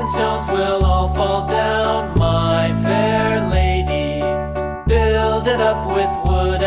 and stones will all fall down, my fair lady. Build it up with wood